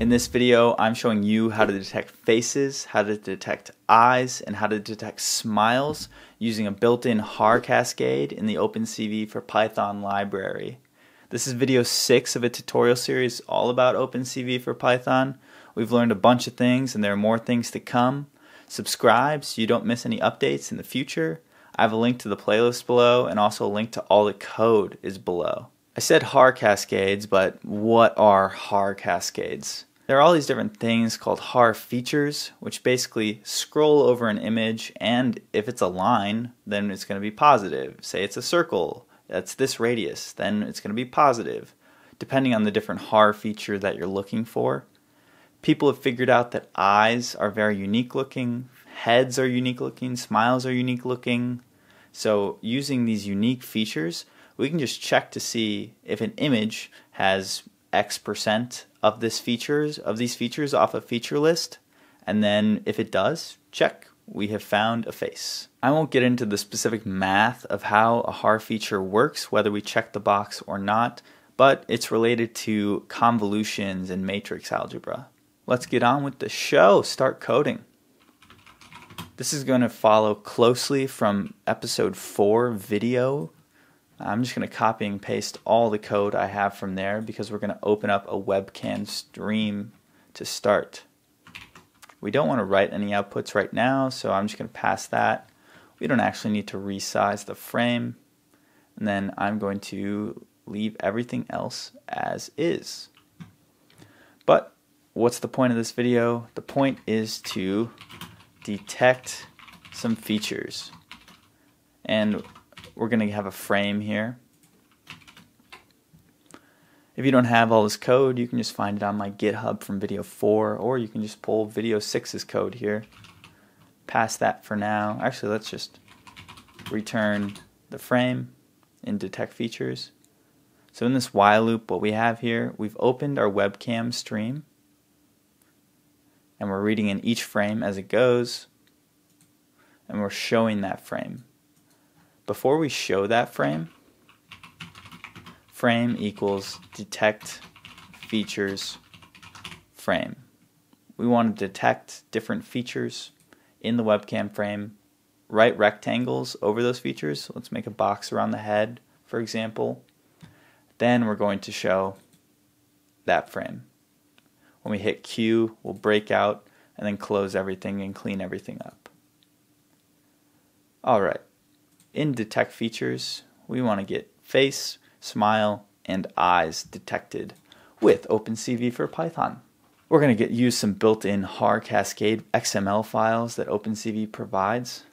In this video, I'm showing you how to detect faces, how to detect eyes, and how to detect smiles using a built-in Haar cascade in the OpenCV for Python library. This is video 6 of a tutorial series all about OpenCV for Python. We've learned a bunch of things and there are more things to come. Subscribe so you don't miss any updates in the future. I have a link to the playlist below and also a link to all the code is below. I said Haar cascades, but what are Haar cascades? There are all these different things called Haar features, which basically scroll over an image, and if it's a line, then it's going to be positive. Say it's a circle, that's this radius, then it's going to be positive, depending on the different Haar feature that you're looking for. People have figured out that eyes are very unique looking, heads are unique looking, smiles are unique looking. So, using these unique features, we can just check to see if an image has X percent of this features of these features off a feature list, and then if it does, check, we have found a face. I won't get into the specific math of how a Haar feature works, whether we check the box or not, but it's related to convolutions and matrix algebra. Let's get on with the show, start coding. This is going to follow closely from episode 4 video I'm just going to copy and paste all the code I have from there because we're going to open up a webcam stream to start. We don't want to write any outputs right now, so I'm just going to pass that. We don't actually need to resize the frame. And then I'm going to leave everything else as is. But what's the point of this video? The point is to detect some features. And we're going to have a frame here. If you don't have all this code, you can just find it on my GitHub from video 4, or you can just pull video 6's code here. Pass that for now. Actually, let's just return the frame in detect features. So in this while loop, what we have here, we've opened our webcam stream, and we're reading in each frame as it goes, and we're showing that frame before we show that frame, frame equals detect features frame. We want to detect different features in the webcam frame, write rectangles over those features. Let's make a box around the head, for example. Then we're going to show that frame. When we hit Q, we'll break out and then close everything and clean everything up. All right in detect features, we want to get face, smile, and eyes detected with OpenCV for Python. We're going to get use some built-in Haar cascade XML files that OpenCV provides.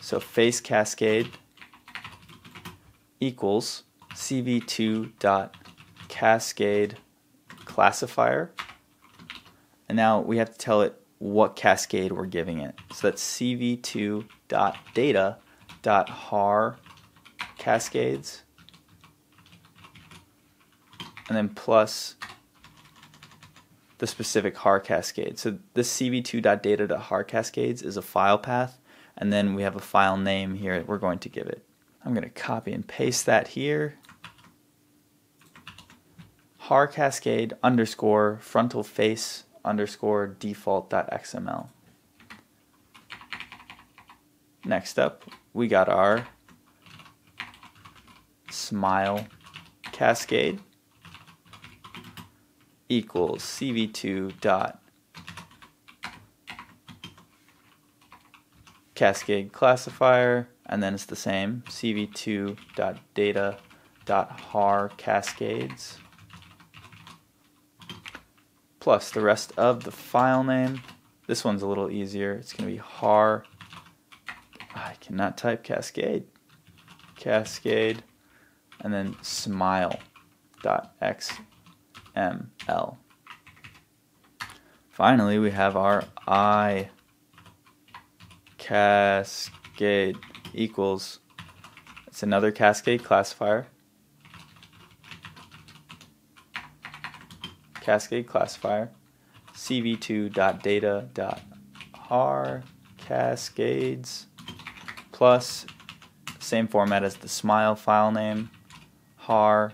So face cascade equals cv2.cascade classifier. And now we have to tell it what cascade we're giving it. So that's cv2.data dot haar cascades and then plus the specific haar cascade. So this cv2.data.haar cascades is a file path and then we have a file name here that we're going to give it. I'm going to copy and paste that here. haar cascade underscore frontal face underscore default.xml. Next up, we got our smile cascade equals cv2 dot cascade classifier and then it's the same cv2 dot data dot haar cascades plus the rest of the file name. This one's a little easier. It's going to be haar I cannot type cascade. Cascade and then smile dot xml. Finally, we have our eye cascade equals it's another cascade classifier. Cascade classifier cv2.data.haar cascades plus same format as the smile file name haar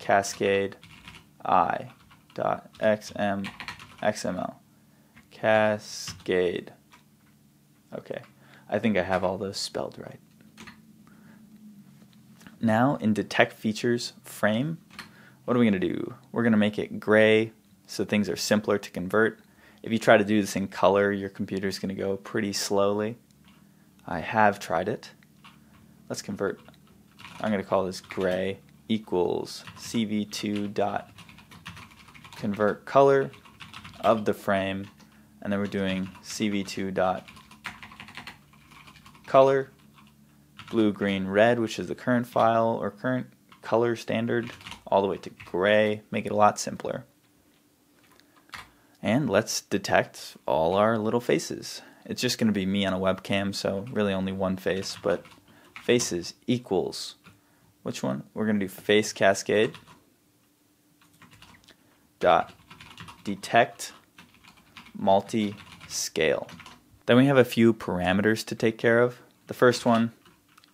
cascade eye dot xml XML. Cascade. Okay. I think I have all those spelled right. Now in detect features frame, what are we going to do? We're going to make it gray so things are simpler to convert. If you try to do this in color, your computer is going to go pretty slowly. I have tried it. Let's convert. I'm going to call this gray equals cv2 dot convert color of the frame and then we're doing cv2 dot color blue green red which is the current file or current color standard all the way to gray make it a lot simpler and let's detect all our little faces it's just going to be me on a webcam so really only one face but faces equals which one we're going to do face cascade dot detect multi-scale. Then we have a few parameters to take care of. The first one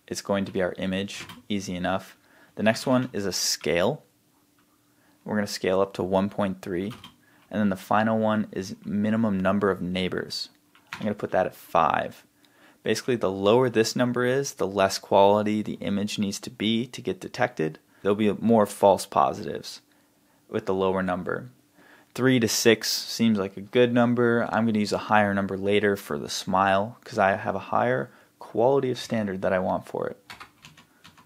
is going to be our image, easy enough. The next one is a scale. We're going to scale up to 1.3. And then the final one is minimum number of neighbors. I'm going to put that at 5. Basically, the lower this number is, the less quality the image needs to be to get detected. There'll be more false positives with the lower number. 3 to 6 seems like a good number. I'm going to use a higher number later for the smile because I have a higher quality of standard that I want for it.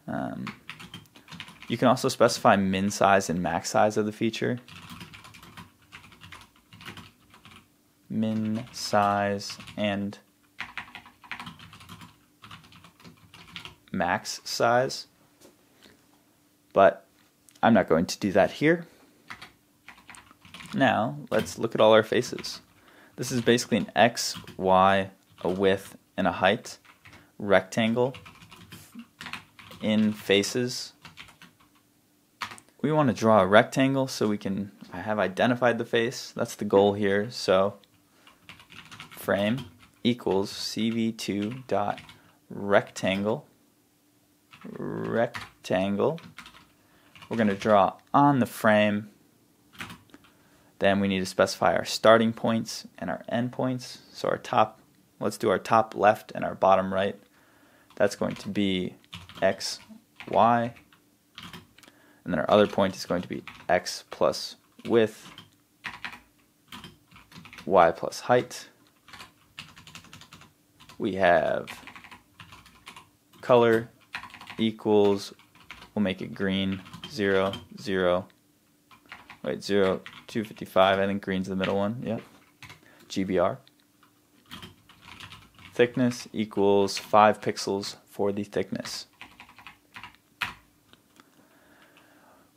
Um, you can also specify min size and max size of the feature. Min size and max size. But I'm not going to do that here. Now, let's look at all our faces. This is basically an X, Y, a width, and a height rectangle in faces. We want to draw a rectangle so we can I have identified the face. That's the goal here. So frame equals cv2 dot rectangle rectangle. We're going to draw on the frame then we need to specify our starting points and our end points. So our top, let's do our top left and our bottom right. That's going to be x, y. And then our other point is going to be x plus width, y plus height. We have color equals, we'll make it green, 0, 0, Wait, 0, 255. I think green's the middle one. Yep. GBR. Thickness equals 5 pixels for the thickness.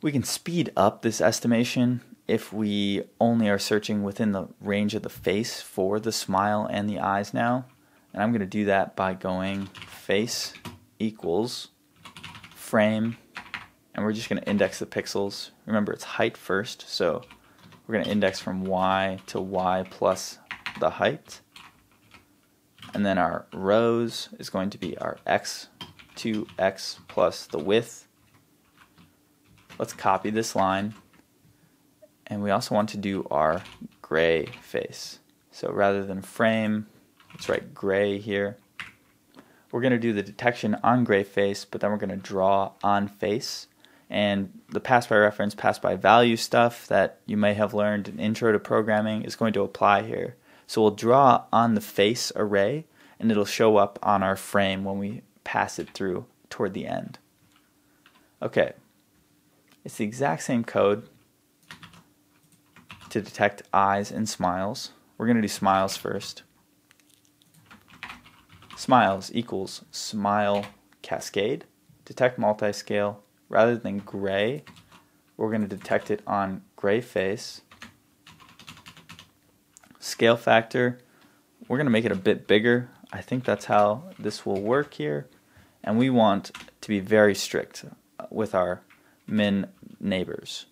We can speed up this estimation if we only are searching within the range of the face for the smile and the eyes now. And I'm going to do that by going face equals frame and we're just going to index the pixels. Remember, it's height first, so we're going to index from y to y plus the height. And then our rows is going to be our x to x plus the width. Let's copy this line. And we also want to do our gray face. So rather than frame, let's write gray here. We're going to do the detection on gray face, but then we're going to draw on face and the pass by reference, pass by value stuff that you may have learned in Intro to Programming is going to apply here. So we'll draw on the face array and it'll show up on our frame when we pass it through toward the end. Okay, it's the exact same code to detect eyes and smiles. We're going to do smiles first. Smiles equals smile cascade, detect multiscale, rather than gray, we're going to detect it on gray face. Scale factor, we're going to make it a bit bigger. I think that's how this will work here. And we want to be very strict with our min neighbors.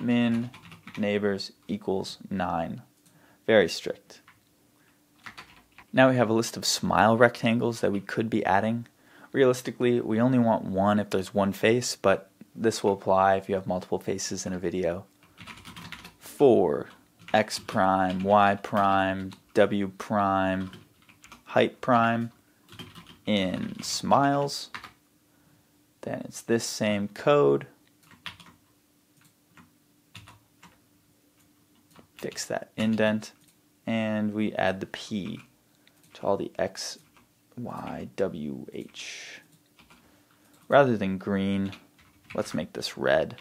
Min neighbors equals 9. Very strict. Now we have a list of smile rectangles that we could be adding. Realistically, we only want one if there's one face, but this will apply if you have multiple faces in a video. For x prime, y prime, w prime, height prime in smiles, then it's this same code. Fix that indent, and we add the P to all the X, Y, W, H. Rather than green, let's make this red.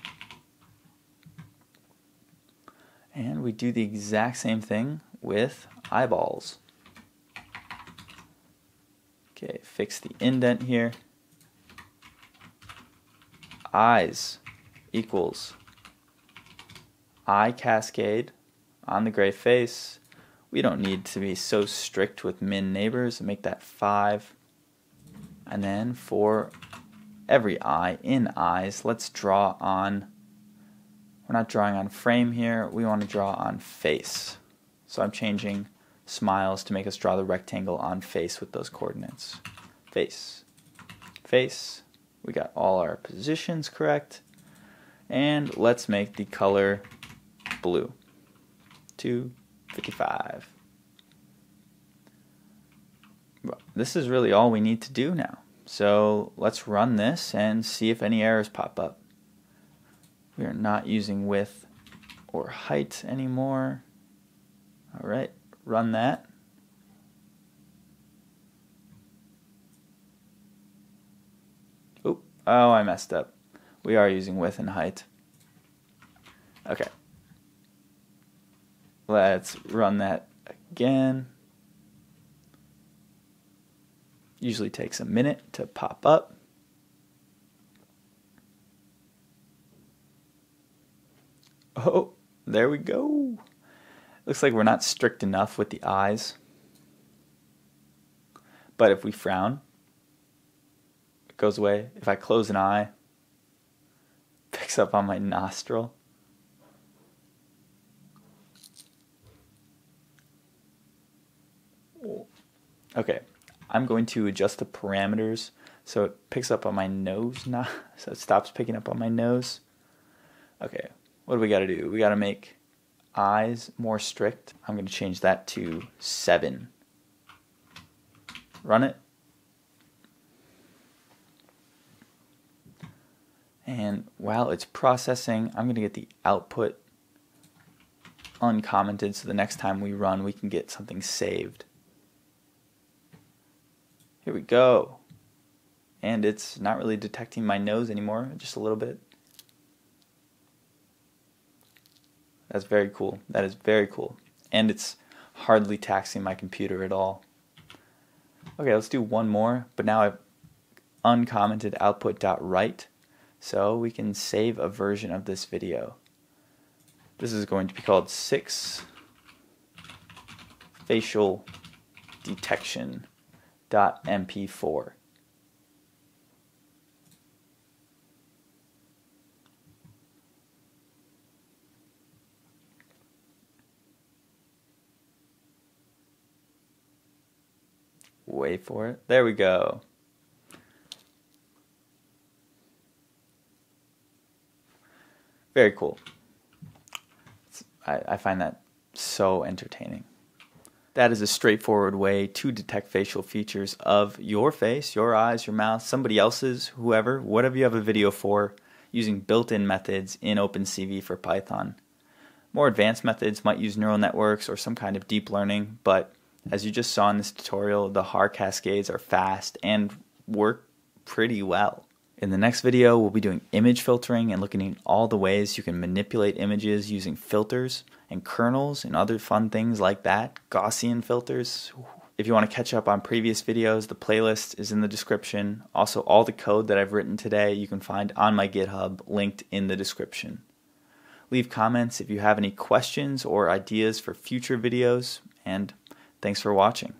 And we do the exact same thing with eyeballs. Okay, fix the indent here. Eyes equals eye cascade on the gray face. We don't need to be so strict with min neighbors. Make that 5. And then for every eye in eyes, let's draw on, we're not drawing on frame here, we want to draw on face. So I'm changing smiles to make us draw the rectangle on face with those coordinates. Face, face, we got all our positions correct. And let's make the color blue. 255. This is really all we need to do now. So let's run this and see if any errors pop up. We are not using width or height anymore. All right, run that. Oh, oh, I messed up. We are using width and height. Okay. Let's run that again. Usually takes a minute to pop up. Oh, there we go. Looks like we're not strict enough with the eyes. But if we frown, it goes away. If I close an eye, picks up on my nostril. Okay, I'm going to adjust the parameters so it picks up on my nose now, so it stops picking up on my nose. Okay, what do we got to do? We got to make eyes more strict. I'm going to change that to 7. Run it. And while it's processing, I'm going to get the output uncommented so the next time we run we can get something saved. Here we go. And it's not really detecting my nose anymore, just a little bit. That's very cool. That is very cool. And it's hardly taxing my computer at all. Okay, let's do one more, but now I've uncommented output.write, so we can save a version of this video. This is going to be called 6 facial detection mp4. Wait for it. There we go. Very cool. I, I find that so entertaining. That is a straightforward way to detect facial features of your face, your eyes, your mouth, somebody else's, whoever, whatever you have a video for, using built-in methods in OpenCV for Python. More advanced methods might use neural networks or some kind of deep learning, but as you just saw in this tutorial, the Haar cascades are fast and work pretty well. In the next video, we'll be doing image filtering and looking at all the ways you can manipulate images using filters and kernels and other fun things like that. Gaussian filters. If you want to catch up on previous videos, the playlist is in the description. Also, all the code that I've written today you can find on my GitHub linked in the description. Leave comments if you have any questions or ideas for future videos, and thanks for watching.